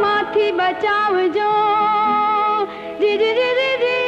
माथी बचाओ जो जी जी जी जी, जी।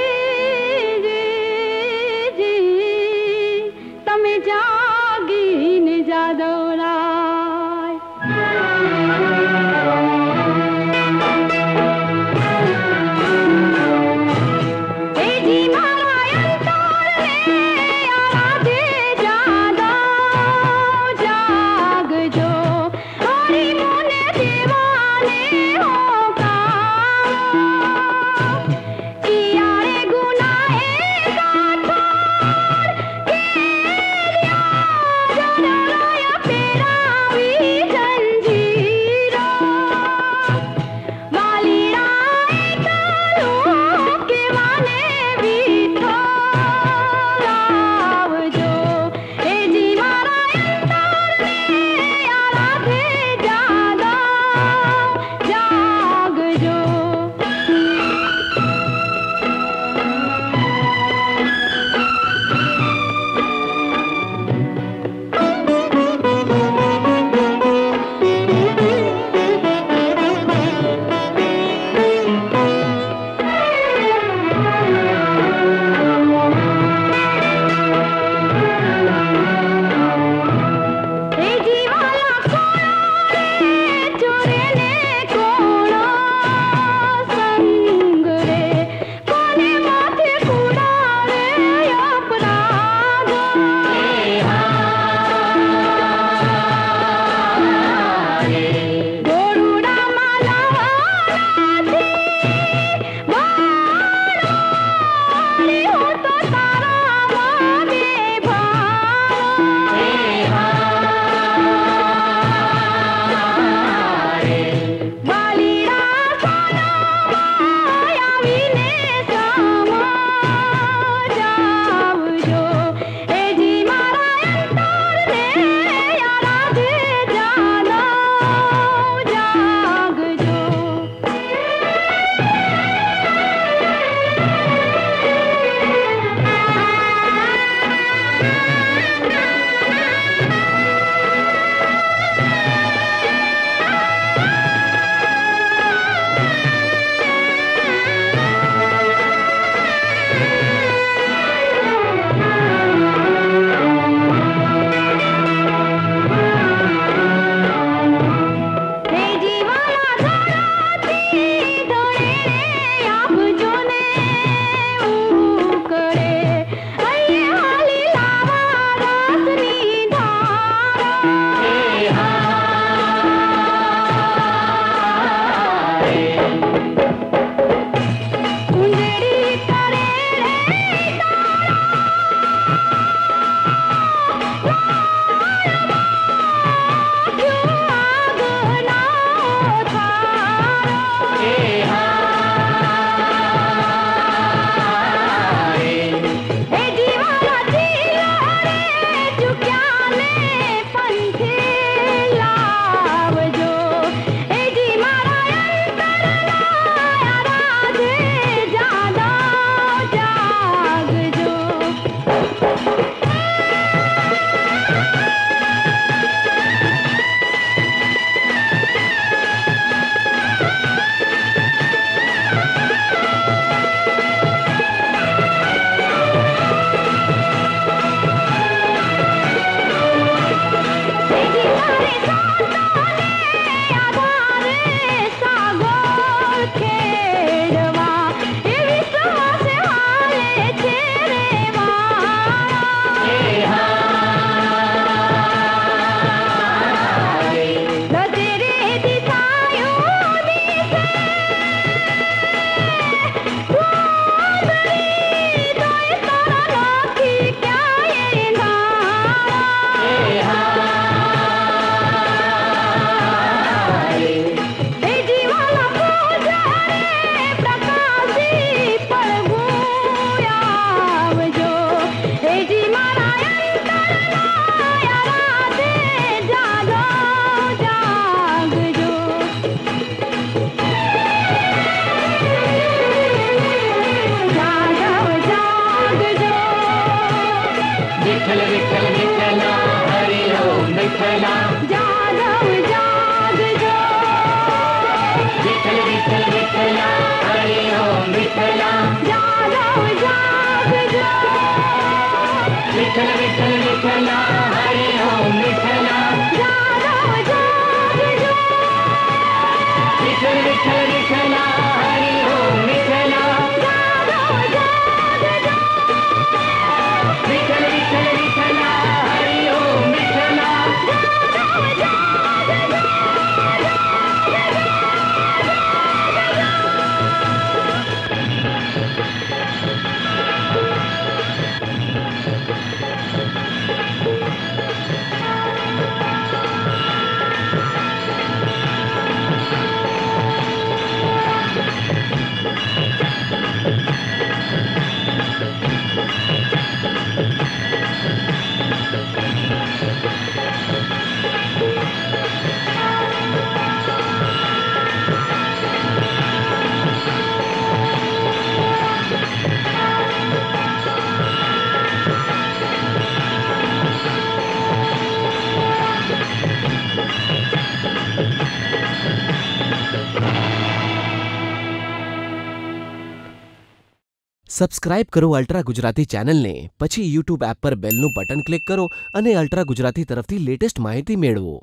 जाओ સબસ્ક્રાઇબ કરો અલ્ટ્રા ગુજરાતી ચેનલને પછી યુટ્યુબ એપ પર બેલનું બટન ક્લિક કરો અને અલ્ટ્રા ગુજરાતી તરફથી લેટેસ્ટ માહિતી મેળવો